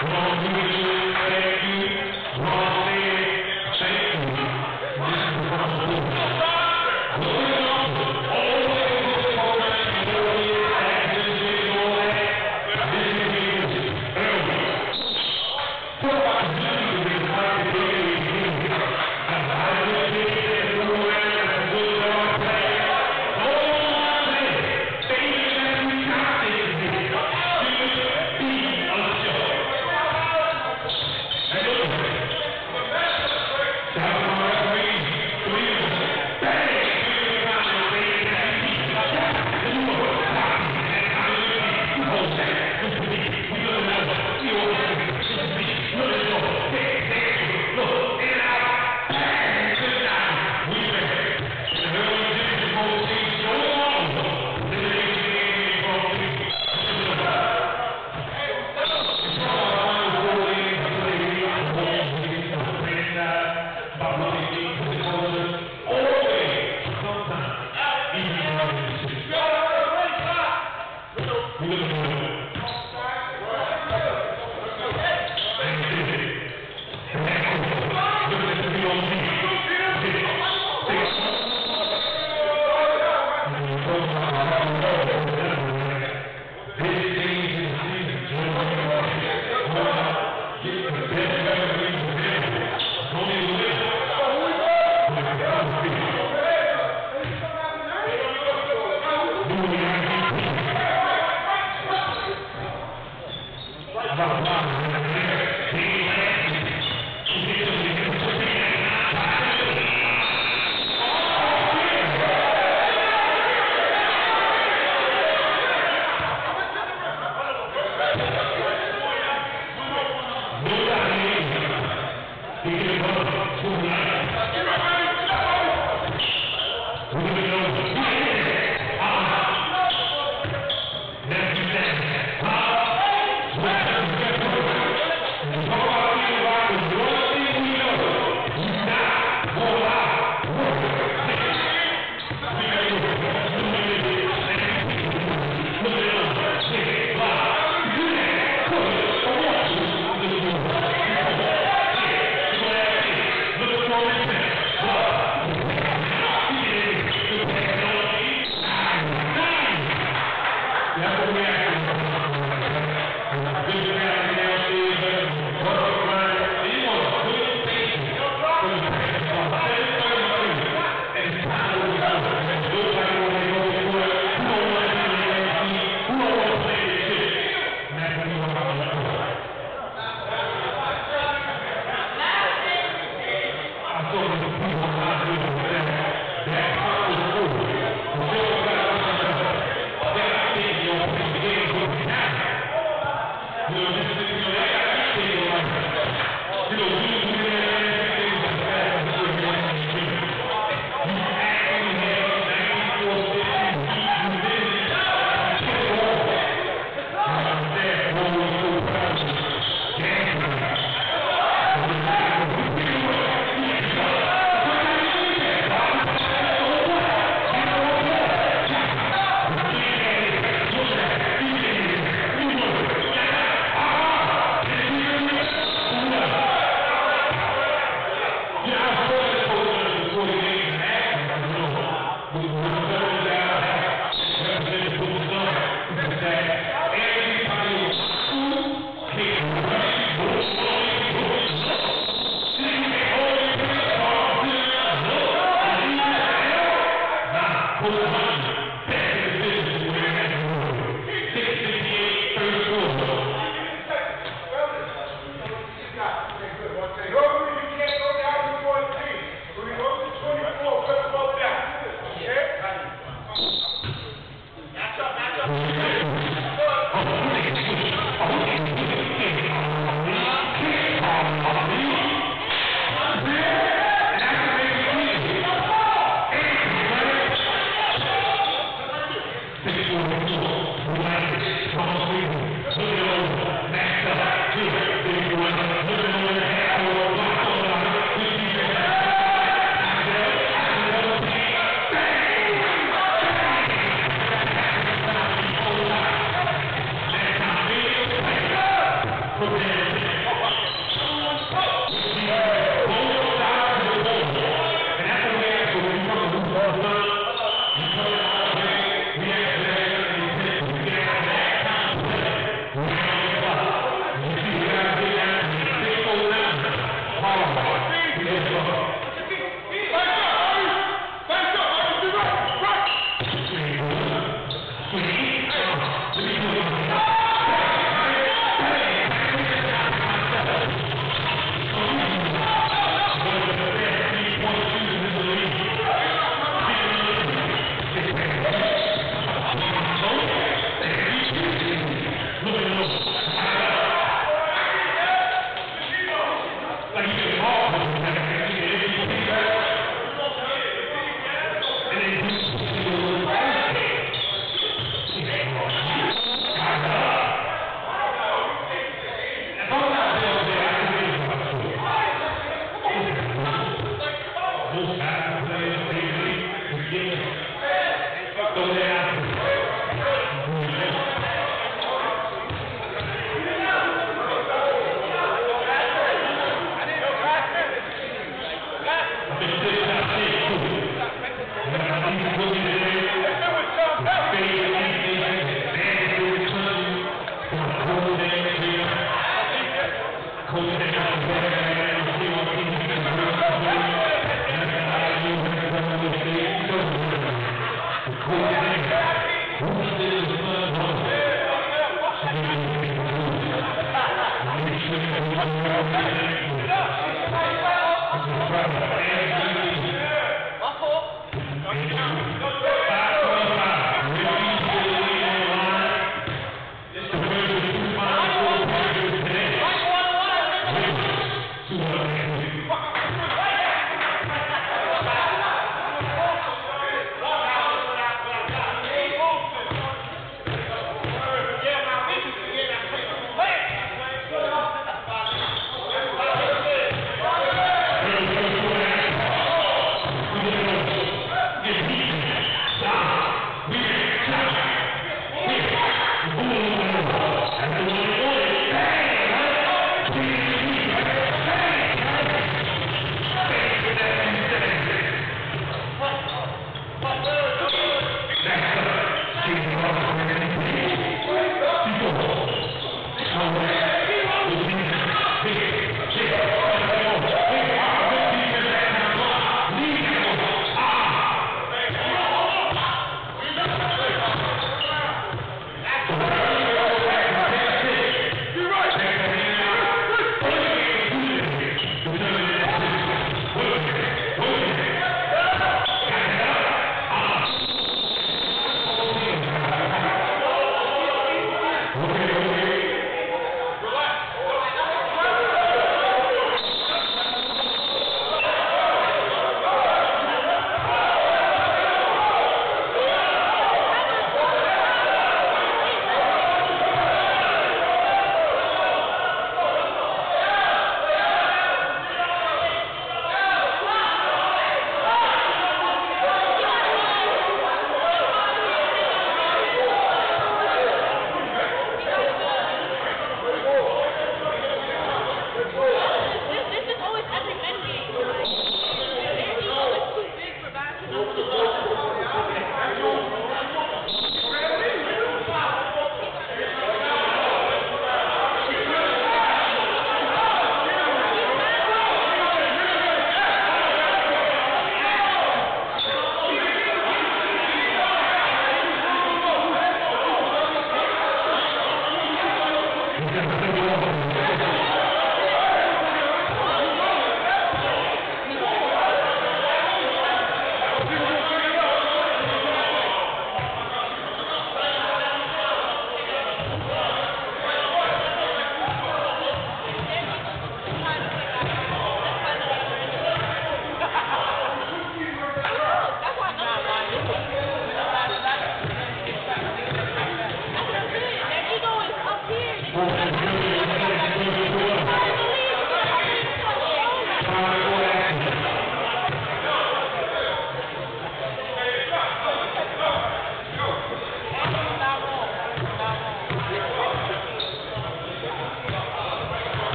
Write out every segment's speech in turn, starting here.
Thank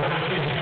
Thank you.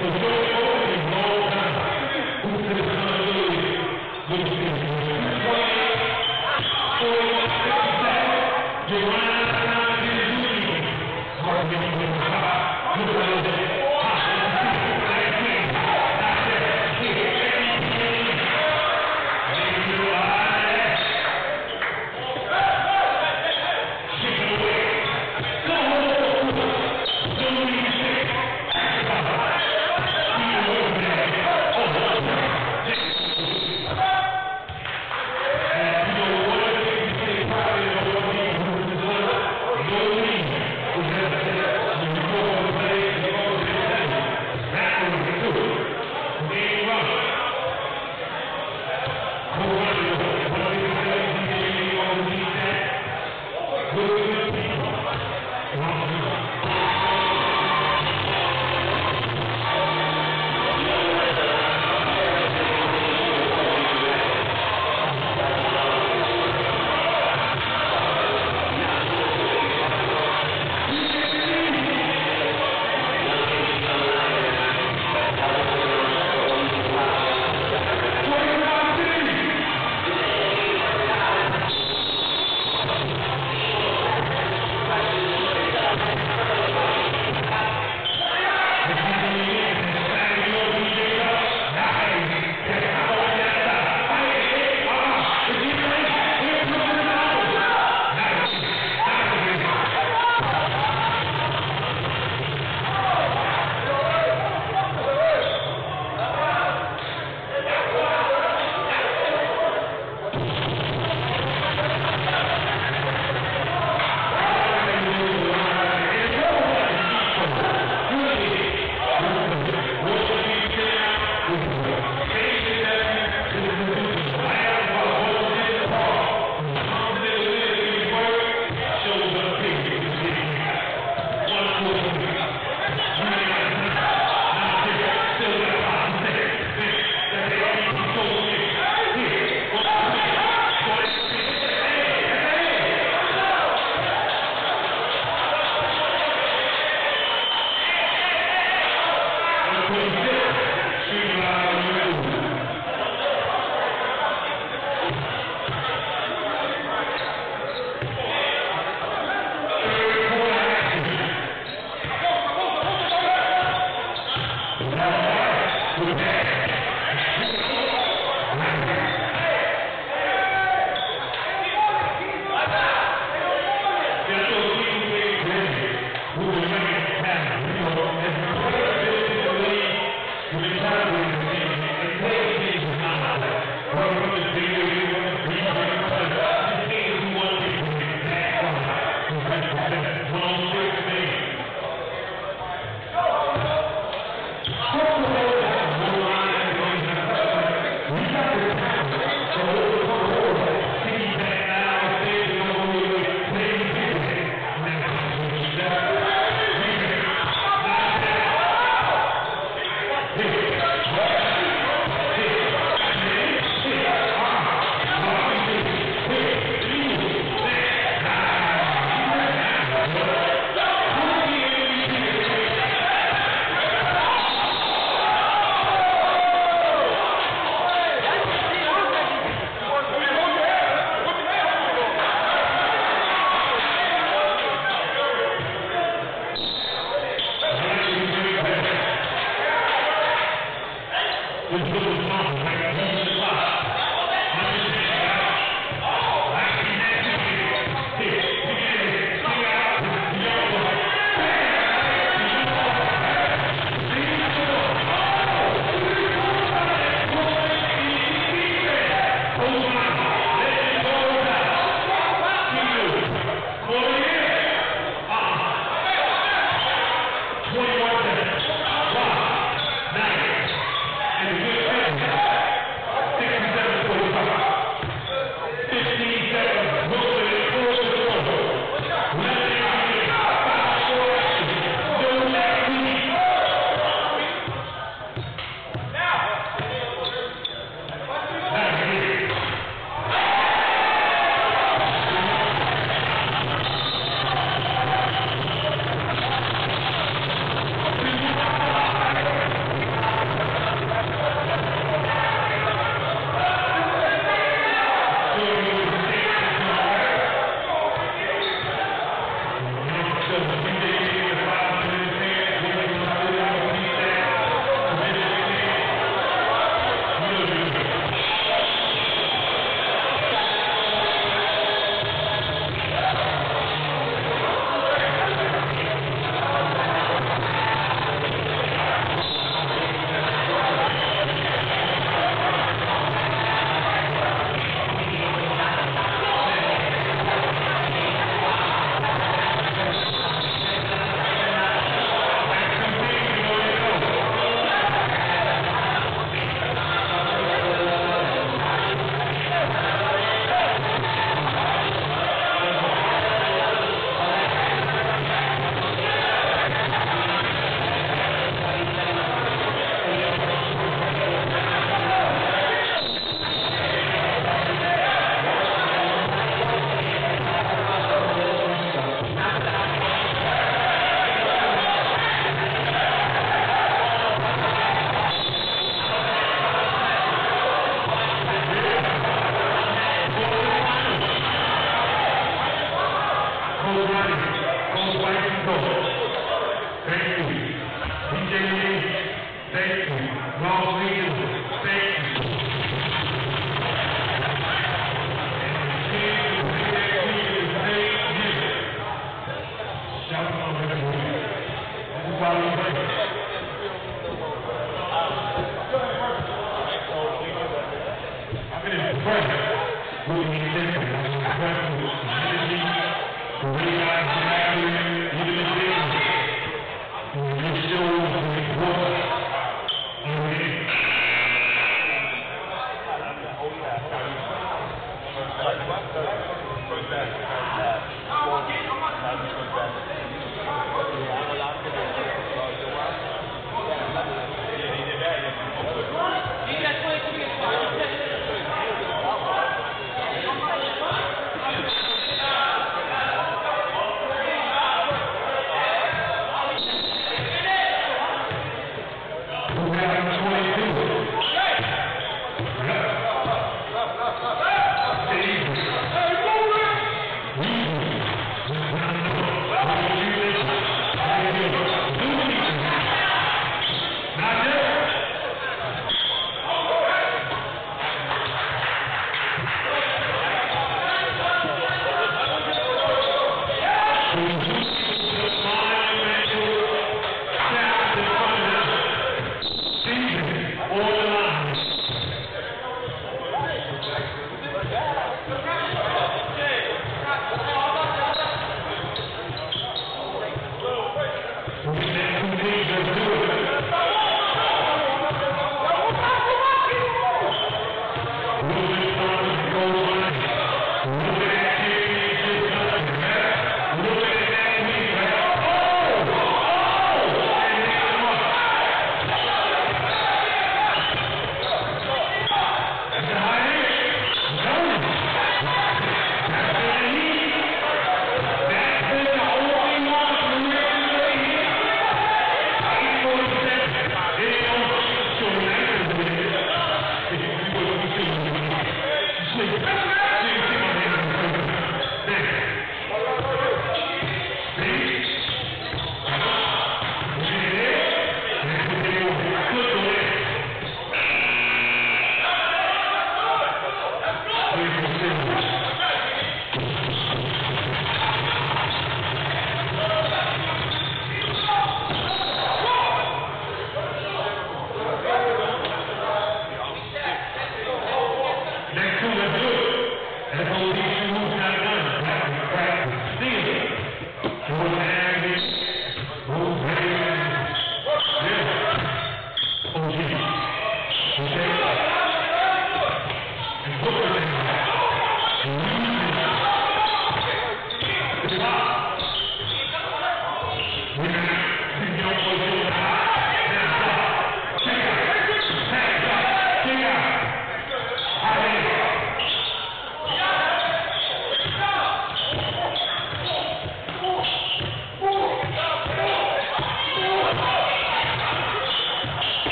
Thank you. Now,